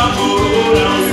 amor,